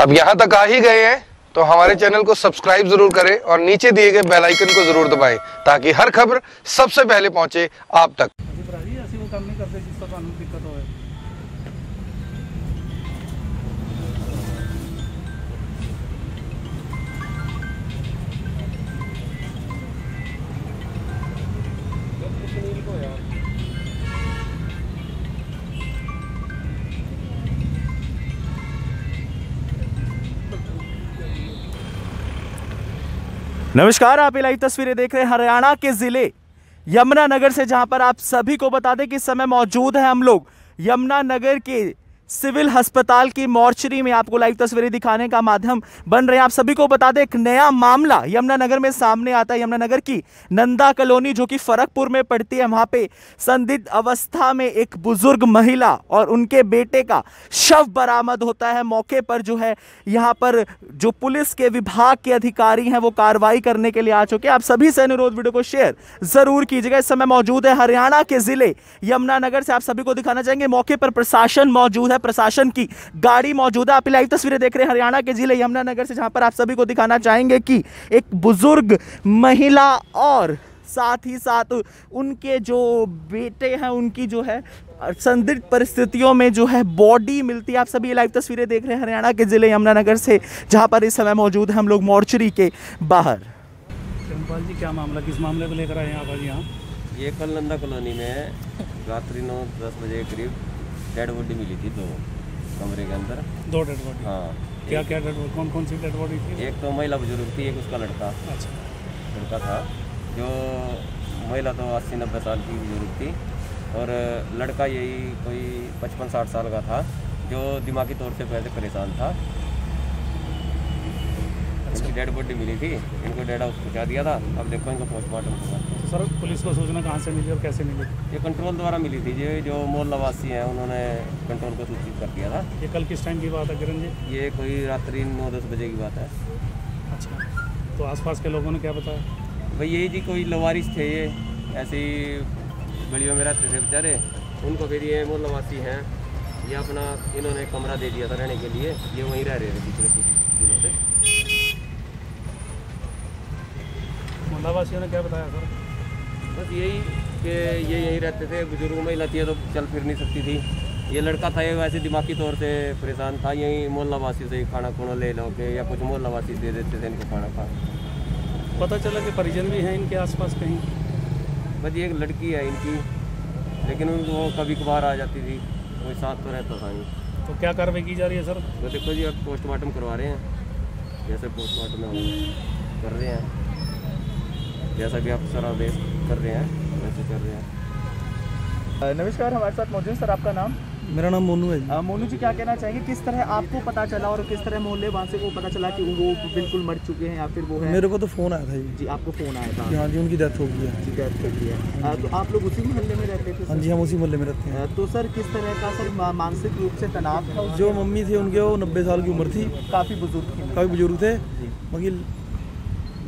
अब यहाँ तक आ ही गए हैं तो हमारे चैनल को सब्सक्राइब ज़रूर करें और नीचे दिए गए बेल आइकन को ज़रूर दबाएँ, ताकि हर खबर सबसे पहले पहुँचे आप तक। नमस्कार, आप लाइव तस्वीरें देख रहे हैं हरियाणा के ज़िले यमुनानगर से, जहाँ पर आप सभी को बता दें कि इस समय मौजूद है हम लोग यमुनानगर के सिविल अस्पताल की मॉर्चरी में आपको लाइव तस्वीरें दिखाने का माध्यम बन रहे हैं। आप सभी को बता दें, एक नया मामला यमुनानगर में सामने आता है। यमुनानगर की नंदा कॉलोनी, जो कि फरकपुर में पड़ती है, वहाँ पे संदिग्ध अवस्था में एक बुज़ुर्ग महिला और उनके बेटे का शव बरामद होता है। मौके पर जो है, यहाँ पर जो पुलिस के विभाग के अधिकारी हैं, वो कार्रवाई करने के लिए आ चुके हैं। आप सभी से अनुरोध, वीडियो को शेयर ज़रूर कीजिएगा। इस समय मौजूद है हरियाणा के ज़िले यमुनानगर से। आप सभी को दिखाना चाहेंगे, मौके पर प्रशासन मौजूद है। प्रशासन की। गाड़ी मौजूद है। आप लाइव तस्वीरें देख रहे हैं हरियाणा के ज़िले यमुनानगर से जहाँ पर आप सभी को दिखाना चाहेंगे कि एक बुज़ुर्ग महिला और साथ ही साथ उनके जो बेटे हैं उनकी जो है संदिग्ध परिस्थितियों में जो है बॉडी मिलती है। आप सभी लाइव तस्वीरें देख रहे हैं हरियाणा के ज़िले यमुनानगर से जहाँ पर इस समय मौजूद है हम लोग मॉर्चरी के बाहर। चंपाल जी क्या मामला किस मामले को लेकर आए हैं आप आज यहाँ? ये कल नंदा कॉलोनी में रात्रि नौ दस बजे के करीब डेड बॉडी मिली थी दो कमरे के अंदर। दो डेड बॉडी हाँ क्या क्या डेड बॉडी कौन कौन सी डेड बॉडी थी? एक तो महिला बुज़ुर्ग थी एक उसका लड़का। अच्छा। लड़का था जो महिला तो अस्सी नब्बे साल की बुज़ुर्ग थी। और लड़का यही कोई पचपन साठ साल का था जो दिमागी तौर से पहले परेशान था। डेड बॉडी मिली थी इनको डेड हाउस पहुँचा दिया था अब देखो इनको पोस्टमार्टम हुआ तो सर पुलिस को सूचना कहाँ से मिली और कैसे मिली? ये कंट्रोल द्वारा मिली थी ये जो मोल नवासी हैं उन्होंने कंट्रोल को सूचित कर दिया था। ये कल किस टाइम की बात है किरण जी? ये कोई रात्रि नौ दस बजे की बात है। अच्छा तो आसपास के लोगों ने क्या बताया? भाई यही जी कोई लवारिस थे ये ऐसे ही गलियों में रहते थे बेचारे। उनको फिर ये मोल नवासी हैं ये अपना इन्होंने कमरा दे दिया था रहने के लिए ये वहीं रह रहे थे पिछले कुछ दिनों से। मोहल्लावासियों ने क्या बताया सर बस यही कि ये यहीं रहते थे बुज़ुर्ग महिला थी तो चल फिर नहीं सकती थी ये लड़का था ये वैसे दिमागी तौर से परेशान था यहीं मोहल्लावासी से ही खाना खुना ले लो के या कुछ मोहल्लावासी दे देते थे इनको खाना खा पता चला कि परिजन भी हैं इनके आसपास कहीं बस ये एक लड़की है इनकी लेकिन वो कभी कभार आ जाती थी कोई साथ तो रहता था नहीं तो क्या कार्रवाई की जा रही है सर तो देखो जी अब पोस्टमार्टम करवा रहे हैं जैसे पोस्टमार्टम कर रहे हैं जैसा भी आप सर आदेश कर रहे हैं वैसे कर रहे हैं। नमस्कार हमारे साथ मौजूद सर आपका नाम? मेरा नाम मोनू है मोनू जी क्या कहना चाहेंगे? किस तरह आपको पता चला और किस तरह मोहल्ले वासी को पता चला कि वो बिल्कुल मर चुके हैं या फिर वो है? मेरे को तो फ़ोन आया था जी। जी आपको फ़ोन आया था। हाँ जी उनकी डेथ हो गई है। जी डेथ हो गई है। तो आप लोग उसी मोहल्ले में रहते थे हाँ जी हम उसी मोहल्ले में रहते हैं। तो सर किस तरह का सर मानसिक रूप से तनाव था जो मम्मी थे उनके वो नब्बे साल की उम्र थी। काफ़ी बुज़ुर्ग थे। काफ़ी बुज़ुर्ग थे। मगर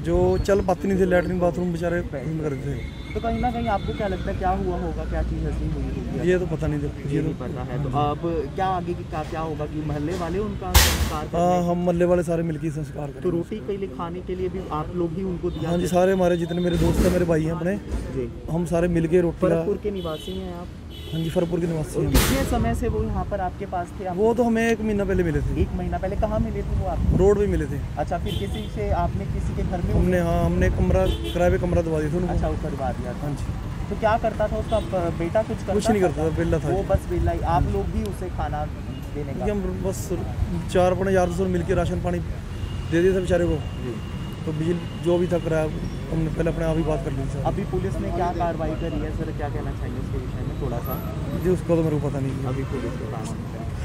जो चल पाते नहीं थे लेटरिन बाथरूम बेचारे करते थे। तो कहीं ना कहीं आपको क्या लगता है क्या हुआ होगा क्या चीज़ ऐसी हुई होगी? ये तो पता नहीं था ये तो पता है। तो अब क्या आगे की क्या क्या होगा कि मोहल्ले वाले उनका संस्कार हाँ हम मोहल्ले वाले सारे मिलके ही संस्कार तो रोटी के लिए खाने के लिए भी आप लोग ही उनको दिया हाँ जी सारे हमारे जितने मेरे दोस्त हैं मेरे भाई हैं अपने जी। हम सारे मिलके रोटी का के निवासी हैं आप? हाँ जी फरपुर के निवासी हैं कितने समय से वो यहाँ पर आपके पास थे? आप वो तो हमें एक महीना पहले मिले थे। एक महीना पहले कहाँ मिले थे वो आप रोड पे मिले थे। अच्छा फिर किसी से आपने किसी के घर में हमने हाँ हमने कमरा किराए पे कमरा दबा दिया था उनको। अच्छा वो करवा दिया था। हाँ जी। तो क्या करता था उसका बेटा कुछ करता कुछ नहीं करता था बेला था वो बस बेला ही आप लोग भी उसे खाना देने का? हम बस चार यार दोस्तों मिल के राशन पानी दे दिया था बेचारे को। तो बिजली जो भी तक रहा है हमने पहले अपने आप ही बात कर ली सर। अभी पुलिस ने क्या कार्रवाई करी है सर? क्या कहना चाहिए इसके विषय में थोड़ा सा? जी उसका तो मेरे को पता नहीं अभी पुलिस के काम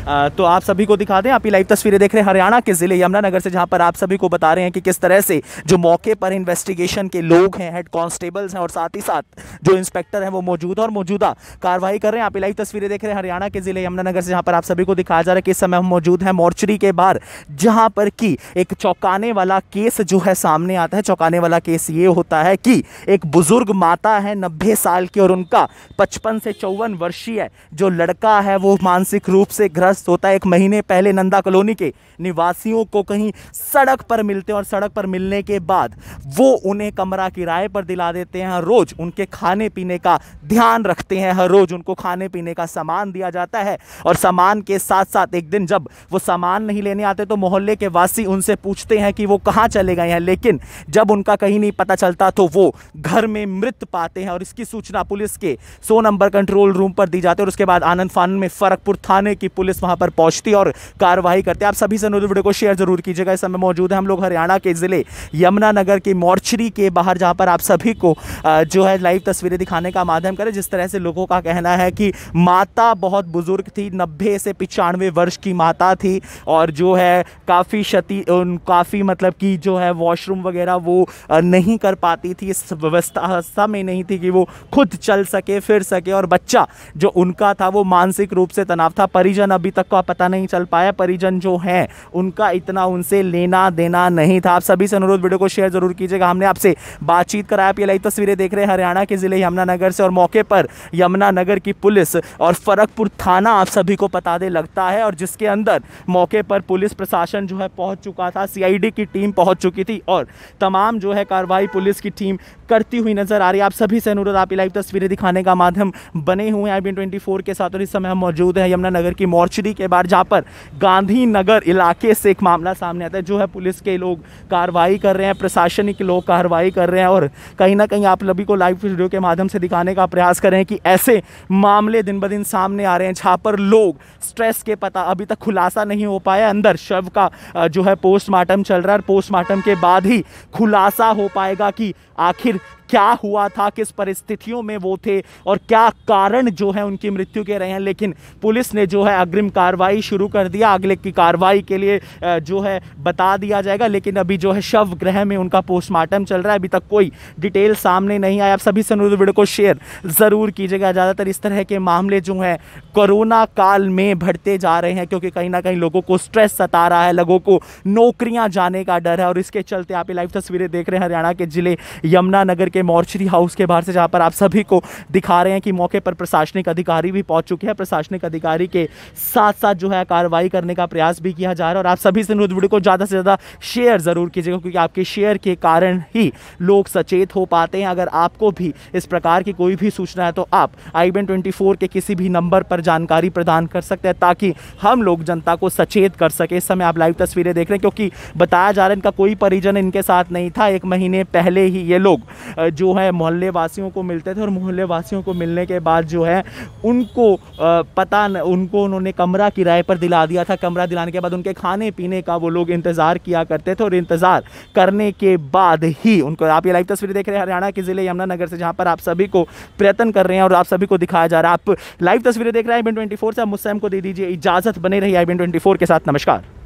तो आप सभी को दिखा दें, आप लाइव तस्वीरें देख रहे हैं हरियाणा के ज़िले यमुनानगर से, जहाँ पर आप सभी को बता रहे हैं कि किस तरह से जो मौके पर इन्वेस्टिगेशन के लोग हैं हेड कांस्टेबल्स हैं और साथ ही साथ जो इंस्पेक्टर हैं, वो मौजूद और मौजूदा कार्रवाई कर रहे हैं। आप लाइव तस्वीरें देख रहे हैं हरियाणा के ज़िले यमुनानगर से, जहाँ पर आप सभी को दिखाया जा रहा है कि इस समय हम मौजूद हैं मोर्चरी के बाहर, जहाँ पर कि एक चौंकाने वाला केस जो है सामने आता है। चौंकाने वाला केस ये होता है कि एक बुज़ुर्ग माता है नब्बे साल की और उनका पचपन से चौवन वर्षीय जो लड़का है, वो मानसिक रूप से ग्रस्त बर्दाश्त होता है। एक महीने पहले नंदा कॉलोनी के निवासियों को कहीं सड़क पर मिलते हैं और सड़क पर मिलने के बाद वो उन्हें कमरा किराए पर दिला देते हैं। हर रोज़ उनके खाने पीने का ध्यान रखते हैं। हर रोज़ उनको खाने पीने का सामान दिया जाता है और सामान के साथ साथ एक दिन जब वो सामान नहीं लेने आते तो मोहल्ले के वासी उनसे पूछते हैं कि वो कहाँ चले गए हैं। लेकिन जब उनका कहीं नहीं पता चलता तो वो घर में मृत पाते हैं और इसकी सूचना पुलिस के सो नंबर कंट्रोल रूम पर दी जाती है और उसके बाद आनंद फानन में फरकपुर थाने की पुलिस वहाँ पर पहुँचती और कार्रवाई करती आप सभी से अनुरोध वीडियो को शेयर ज़रूर कीजिएगा। इस समय मौजूद है हम लोग हरियाणा के ज़िले यमुनानगर के मॉर्चरी के बाहर, जहाँ पर आप सभी को जो है लाइव तस्वीरें दिखाने का माध्यम करें, जिस तरह से लोगों का कहना है कि माता बहुत बुज़ुर्ग थी, नब्बे से पिचानवे वर्ष की माता थी, और जो है काफ़ी क्षति काफ़ी मतलब कि जो है वॉशरूम वगैरह वो नहीं कर पाती थी। इस व्यवस्था में नहीं थी कि वो खुद चल सके, फिर सके, और बच्चा जो उनका था वो मानसिक रूप से तनाव था। परिजन अभी तक का पता नहीं चल पाया, परिजन जो हैं, उनका इतना उनसे लेना देना नहीं था। आप सभी से अनुरोध, वीडियो को शेयर ज़रूर कीजिएगा। हमने आपसे बातचीत कराया, आप ये लाइव तस्वीरें देख रहे हैं हरियाणा के ज़िले यमुनानगर से और मौके पर यमुनानगर की पुलिस और फरकपुर थाना आप सभी को पता दे, लगता है और जिसके अंदर मौके पर पुलिस प्रशासन जो है पहुँच चुका था सीआईडी की टीम पहुँच चुकी थी और तमाम जो है कार्रवाई पुलिस की टीम करती हुई नज़र आ रही है। आप सभी से अनुरोध, आप लाइव तस्वीरें दिखाने का माध्यम बने हुए हैं आई ट्वेंटी के साथ और इस समय हम मौजूद हैं यमुनानगर की मॉर्चरी के बाहर जहाँ पर गांधीनगर इलाके से एक मामला सामने आता है, जो है पुलिस के लोग कार्रवाई कर रहे हैं, प्रशासनिक लोग कार्रवाई कर रहे हैं और कहीं ना कहीं आप सभी को लाइव वीडियो के माध्यम से दिखाने का प्रयास कर रहे हैं कि ऐसे मामले दिन ब दिन सामने आ रहे हैं, जहाँ पर लोग स्ट्रेस के पता अभी तक खुलासा नहीं हो पाया, अंदर शव का जो है पोस्टमार्टम चल रहा है पोस्टमार्टम के बाद ही खुलासा हो पाएगा कि आखिर क्या हुआ था, किस परिस्थितियों में वो थे और क्या कारण जो है उनकी मृत्यु के रहे हैं। लेकिन पुलिस ने जो है अग्रिम कार्रवाई शुरू कर दिया। अगले की कार्रवाई के लिए जो है बता दिया जाएगा। लेकिन अभी जो है शव ग्रह में उनका पोस्टमार्टम चल रहा है। अभी तक कोई डिटेल सामने नहीं आया। आप सभी से अनुरोध, वीडियो को शेयर ज़रूर कीजिएगा। ज़्यादातर इस तरह के मामले जो हैं कोरोना काल में बढ़ते जा रहे हैं, क्योंकि कहीं ना कहीं लोगों को स्ट्रेस सता रहा है, लोगों को नौकरियाँ जाने का डर है। और इसके चलते आप लाइव तस्वीरें देख रहे हैं। हरियाणा के ज़िले यमुनानगर के मॉर्चरी हाउस के बाहर से, जहाँ पर आप सभी को दिखा रहे हैं कि मौके पर प्रशासनिक अधिकारी भी पहुँच चुके हैं। प्रशासनिक अधिकारी के साथ साथ जो है कार्रवाई करने का प्रयास भी किया जा रहा है और आप सभी से वीडियो को ज़्यादा से ज़्यादा शेयर ज़रूर कीजिएगा, क्योंकि आपके शेयर के कारण ही लोग सचेत हो पाते हैं। अगर आपको भी इस प्रकार की कोई भी सूचना है तो आप आई बन के किसी भी नंबर पर जानकारी प्रदान कर सकते हैं, ताकि हम लोग जनता को सचेत कर सके। इस समय आप लाइव तस्वीरें देख रहे हैं, क्योंकि बताया जा रहा है, इनका कोई परिजन इनके साथ नहीं था। एक महीने पहले ही ये लोग जो है मोहल्ले वासियों को मिलते थे और मोहल्ले वासियों को मिलने के बाद जो है उनको पता न, उनको उन्होंने कमरा किराए पर दिला दिया था। कमरा दिलाने के बाद उनके खाने पीने का वो लोग इंतज़ार किया करते थे और इंतज़ार करने के बाद ही उनको आप ये लाइव तस्वीरें देख रहे हैं हरियाणा के ज़िले यमुनानगर से जहाँ पर आप सभी को प्रयत्न कर रहे हैं और आप सभी को दिखाया जा रहा है। आप लाइव तस्वीरें देख रहे हैं आई ट्वेंटी से। आप मुझसे हमको दे दीजिए इजाज़त बने रही आई ट्वेंटी के साथ। नमस्कार।